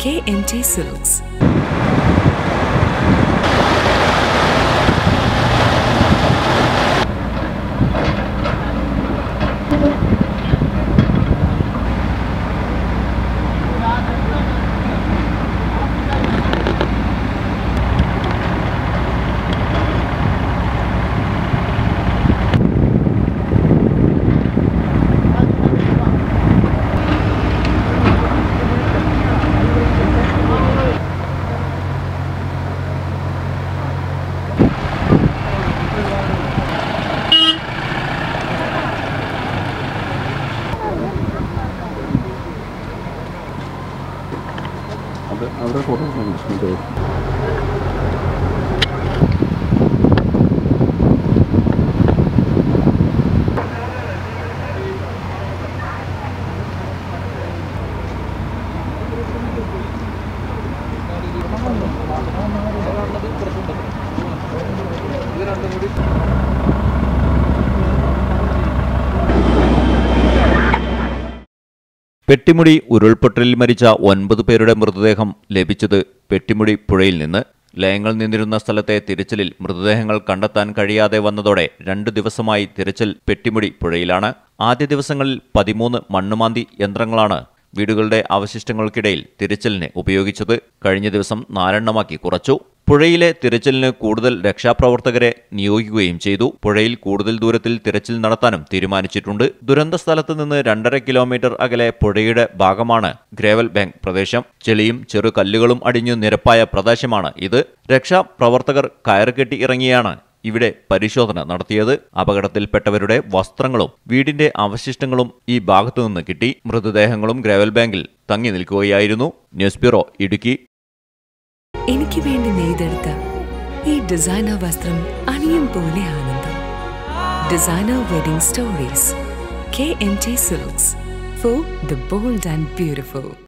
KNT Silks. Ahora corren en el Pettimudi ഉരുൾപൊട്ടലിൽ മരിച്ച ഒൻപത് പേരുടെ മൃതദേഹം ലഭിച്ചത് പെട്ടിമുടി പുഴയിൽ നിന്ന്. ലയങ്ങൾ നിന്നിരുന്ന സ്ഥലത്തെ തിരച്ചിലിൽ മൃതദേഹങ്ങൾ കണ്ടെത്താൻ കഴിയാതെ വന്നതോടെ രണ്ടു ദിവസമായി തിരച്ചിൽ പെട്ടിമുടി പുഴയിലാണ്. ആദ്യ ദിവസങ്ങളിൽ പതിമൂന്ന് മണ്ണുമാന്തി യന്ത്രങ്ങളാണ് വീടുകളുടെ അവശിഷ്ടങ്ങൾക്കിടയിൽ തിരച്ചിലിന് ഉപയോഗിച്ചത്. കഴിഞ്ഞ ദിവസം നാലെണ്ണമാക്കി കുറച്ചു. പുഴയിലെ തിരച്ചിലിന് കൂടുതൽ രക്ഷാപ്രവർത്തകരെ നിയോഗിക്കുകയും ചെയ്തു. പുഴയിൽ കൂടുതൽ ദൂരത്തിൽ തിരച്ചിൽ നടത്താനും തീരുമാനിച്ചിട്ടുണ്ട്. ദുരന്ത സ്ഥലത്ത് നിന്ന് രണ്ടര കിലോമീറ്റർ അകലെ പുഴയുടെ ഭാഗമാണ് ഗ്രേവൽ ബാങ്ക് പ്രദേശം. ചെളിയും ചെറു കല്ലുകളും അടിഞ്ഞു നിരപ്പായ പ്രദേശമാണ് ഇത്. രക്ഷാപ്രവർത്തകർ കയറുകെട്ടി ഇറങ്ങിയാണ് ഇവിടെ പരിശോധന നടത്തിയത്. അപകടത്തിൽപ്പെട്ടവരുടെ വസ്ത്രങ്ങളും വീടിന്റെ അവശിഷ്ടങ്ങളും ഈ ഭാഗത്തുനിന്ന് കിട്ടി. മൃതദേഹങ്ങളും ഗ്രേവൽ ബാങ്കിൽ തങ്ങി നിൽക്കുകയായിരുന്നു. News bureau Idukki. എനിക്ക് വേണ്ടി നെയ്തെടുത്ത ഈ ഡിസൈനർ വസ്ത്രം അണിയും പോലെ ആനന്ദം designer wedding stories K M T silks for the bold and beautiful